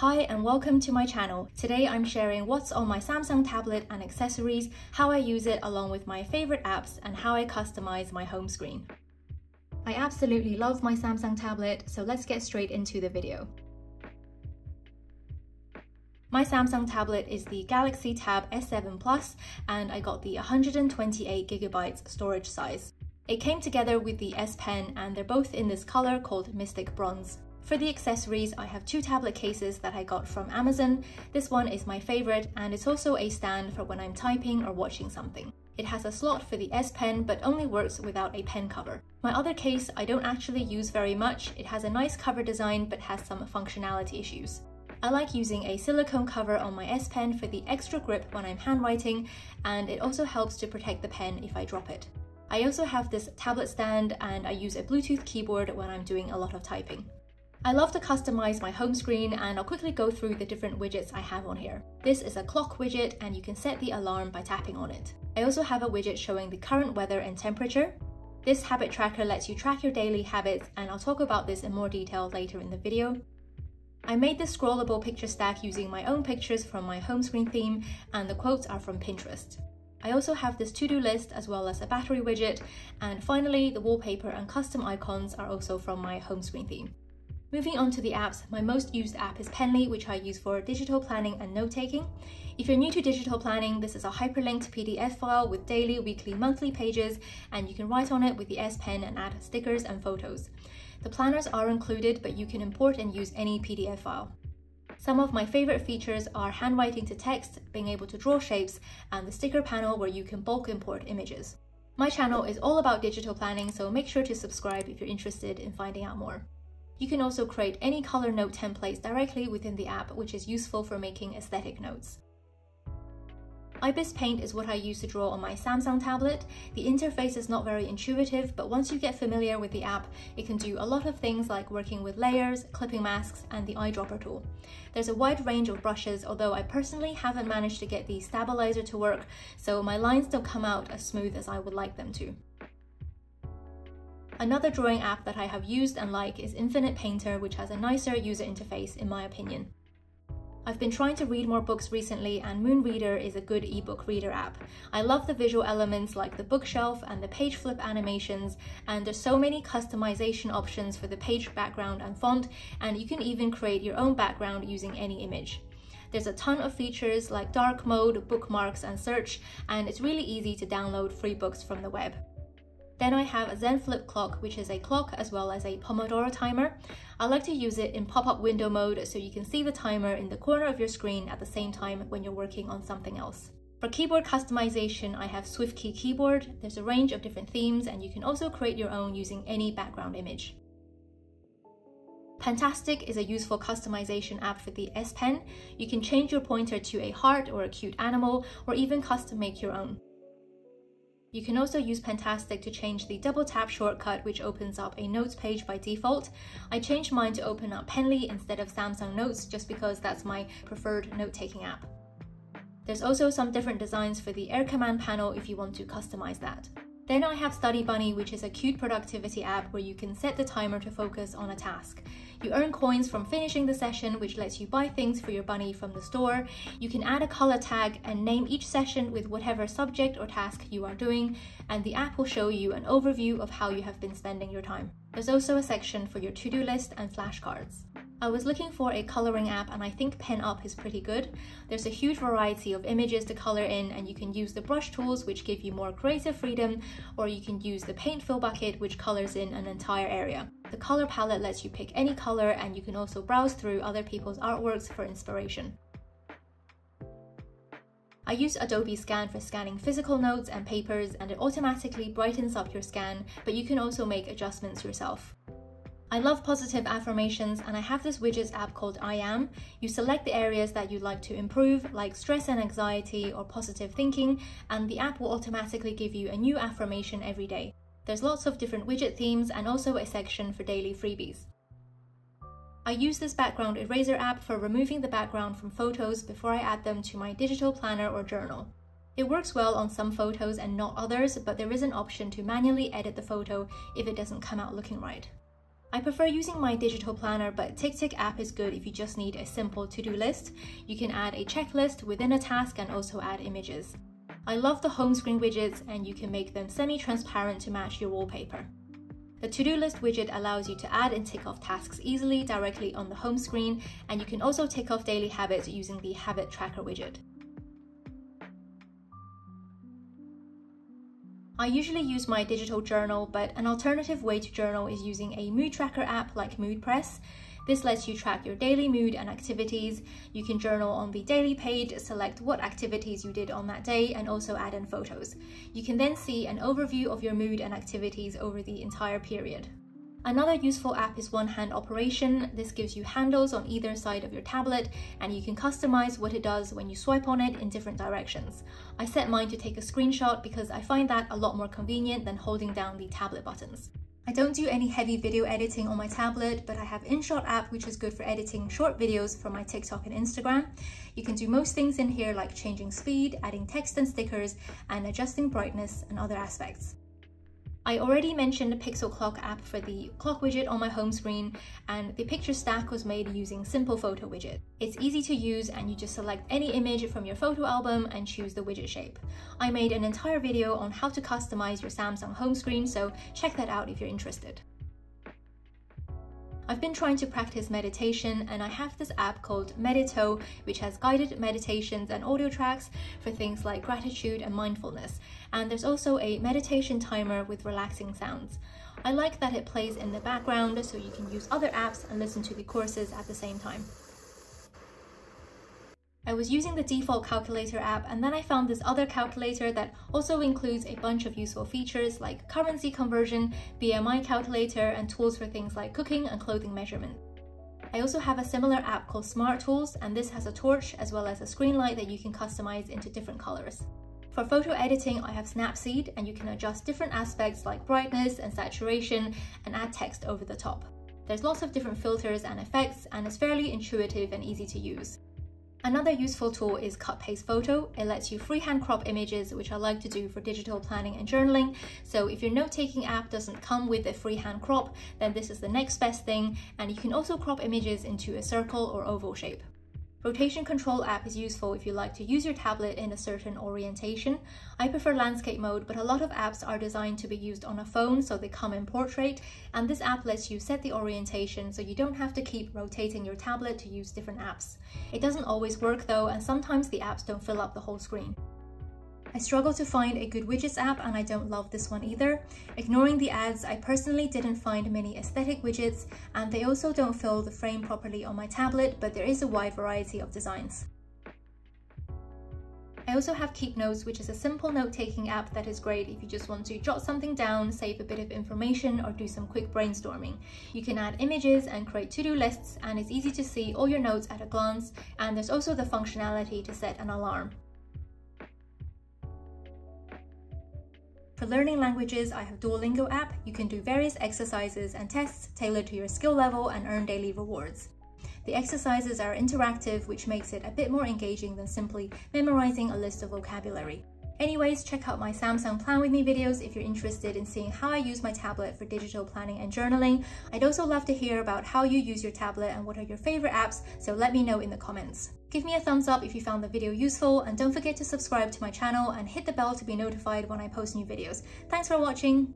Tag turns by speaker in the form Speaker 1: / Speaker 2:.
Speaker 1: Hi and welcome to my channel. Today I'm sharing what's on my Samsung tablet and accessories, how I use it along with my favorite apps and how I customize my home screen. I absolutely love my Samsung tablet, so let's get straight into the video. My Samsung tablet is the Galaxy Tab S7 Plus and I got the 128GB storage size. It came together with the S Pen and they're both in this color called Mystic Bronze. For the accessories, I have two tablet cases that I got from Amazon. This one is my favorite and it's also a stand for when I'm typing or watching something. It has a slot for the S Pen but only works without a pen cover. My other case I don't actually use very much. It has a nice cover design but has some functionality issues. I like using a silicone cover on my S Pen for the extra grip when I'm handwriting and it also helps to protect the pen if I drop it. I also have this tablet stand and I use a Bluetooth keyboard when I'm doing a lot of typing. I love to customize my home screen and I'll quickly go through the different widgets I have on here. This is a clock widget and you can set the alarm by tapping on it. I also have a widget showing the current weather and temperature. This habit tracker lets you track your daily habits and I'll talk about this in more detail later in the video. I made this scrollable picture stack using my own pictures from my home screen theme and the quotes are from Pinterest. I also have this to-do list as well as a battery widget and finally the wallpaper and custom icons are also from my home screen theme. Moving on to the apps, my most used app is Penly, which I use for digital planning and note-taking. If you're new to digital planning, this is a hyperlinked PDF file with daily, weekly, monthly pages, and you can write on it with the S Pen and add stickers and photos. The planners are included, but you can import and use any PDF file. Some of my favorite features are handwriting to text, being able to draw shapes, and the sticker panel where you can bulk import images. My channel is all about digital planning, so make sure to subscribe if you're interested in finding out more. You can also create any color note templates directly within the app, which is useful for making aesthetic notes. IBIS Paint is what I use to draw on my Samsung tablet. The interface is not very intuitive, but once you get familiar with the app, it can do a lot of things like working with layers, clipping masks, and the eyedropper tool. There's a wide range of brushes, although I personally haven't managed to get the stabilizer to work, so my lines don't come out as smooth as I would like them to. Another drawing app that I have used and like is Infinite Painter, which has a nicer user interface in my opinion. I've been trying to read more books recently and Moon Reader is a good ebook reader app. I love the visual elements like the bookshelf and the page flip animations and there's so many customization options for the page background and font and you can even create your own background using any image. There's a ton of features like dark mode, bookmarks and search and it's really easy to download free books from the web. Then I have a Zen Flip clock, which is a clock as well as a Pomodoro timer. I like to use it in pop-up window mode so you can see the timer in the corner of your screen at the same time when you're working on something else. For keyboard customization, I have SwiftKey keyboard. There's a range of different themes and you can also create your own using any background image. Pentastic is a useful customization app for the S Pen. You can change your pointer to a heart or a cute animal or even custom make your own. You can also use Pentastic to change the double tap shortcut which opens up a notes page by default. I changed mine to open up Penly instead of Samsung Notes just because that's my preferred note-taking app. There's also some different designs for the Air Command panel if you want to customize that. Then I have Study Bunny, which is a cute productivity app where you can set the timer to focus on a task. You earn coins from finishing the session, which lets you buy things for your bunny from the store. You can add a color tag and name each session with whatever subject or task you are doing, and the app will show you an overview of how you have been spending your time. There's also a section for your to-do list and flashcards. I was looking for a coloring app and I think PenUp is pretty good. There's a huge variety of images to color in and you can use the brush tools which give you more creative freedom or you can use the paint fill bucket which colors in an entire area. The color palette lets you pick any color and you can also browse through other people's artworks for inspiration. I use Adobe Scan for scanning physical notes and papers and it automatically brightens up your scan, but you can also make adjustments yourself. I love positive affirmations and I have this widgets app called I Am. You select the areas that you'd like to improve, like stress and anxiety or positive thinking, and the app will automatically give you a new affirmation every day. There's lots of different widget themes and also a section for daily freebies. I use this background eraser app for removing the background from photos before I add them to my digital planner or journal. It works well on some photos and not others, but there is an option to manually edit the photo if it doesn't come out looking right. I prefer using my digital planner, but TickTick app is good if you just need a simple to-do list. You can add a checklist within a task and also add images. I love the home screen widgets and you can make them semi-transparent to match your wallpaper. The to-do list widget allows you to add and tick off tasks easily directly on the home screen, and you can also tick off daily habits using the habit tracker widget. I usually use my digital journal, but an alternative way to journal is using a mood tracker app like MoodPress. This lets you track your daily mood and activities. You can journal on the daily page, select what activities you did on that day, and also add in photos. You can then see an overview of your mood and activities over the entire period. Another useful app is One Hand Operation. This gives you handles on either side of your tablet and you can customize what it does when you swipe on it in different directions. I set mine to take a screenshot because I find that a lot more convenient than holding down the tablet buttons. I don't do any heavy video editing on my tablet, but I have InShot app, which is good for editing short videos for my TikTok and Instagram. You can do most things in here like changing speed, adding text and stickers, and adjusting brightness and other aspects. I already mentioned the Pixel Clock app for the clock widget on my home screen and the picture stack was made using Simple Photo widget. It's easy to use and you just select any image from your photo album and choose the widget shape. I made an entire video on how to customize your Samsung home screen so check that out if you're interested. I've been trying to practice meditation and I have this app called Medito which has guided meditations and audio tracks for things like gratitude and mindfulness. And there's also a meditation timer with relaxing sounds. I like that it plays in the background so you can use other apps and listen to the courses at the same time. I was using the default calculator app and then I found this other calculator that also includes a bunch of useful features like currency conversion, BMI calculator, and tools for things like cooking and clothing measurement. I also have a similar app called Smart Tools and this has a torch as well as a screen light that you can customize into different colors. For photo editing, I have Snapseed and you can adjust different aspects like brightness and saturation and add text over the top. There's lots of different filters and effects and it's fairly intuitive and easy to use. Another useful tool is Cut Paste Photo. It lets you freehand crop images, which I like to do for digital planning and journaling. So if your note-taking app doesn't come with a freehand crop, then this is the next best thing. And you can also crop images into a circle or oval shape. Rotation Control app is useful if you like to use your tablet in a certain orientation. I prefer landscape mode, but a lot of apps are designed to be used on a phone, so they come in portrait, and this app lets you set the orientation so you don't have to keep rotating your tablet to use different apps. It doesn't always work though, and sometimes the apps don't fill up the whole screen. I struggle to find a good widgets app and I don't love this one either. Ignoring the ads, I personally didn't find many aesthetic widgets and they also don't fill the frame properly on my tablet, but there is a wide variety of designs. I also have Keep Notes, which is a simple note-taking app that is great if you just want to jot something down, save a bit of information, or do some quick brainstorming. You can add images and create to-do lists, and it's easy to see all your notes at a glance, and there's also the functionality to set an alarm. For learning languages, I have Duolingo app. You can do various exercises and tests tailored to your skill level and earn daily rewards. The exercises are interactive, which makes it a bit more engaging than simply memorizing a list of vocabulary. Anyways, check out my Samsung Plan With Me videos if you're interested in seeing how I use my tablet for digital planning and journaling. I'd also love to hear about how you use your tablet and what are your favorite apps, so let me know in the comments. Give me a thumbs up if you found the video useful and don't forget to subscribe to my channel and hit the bell to be notified when I post new videos. Thanks for watching!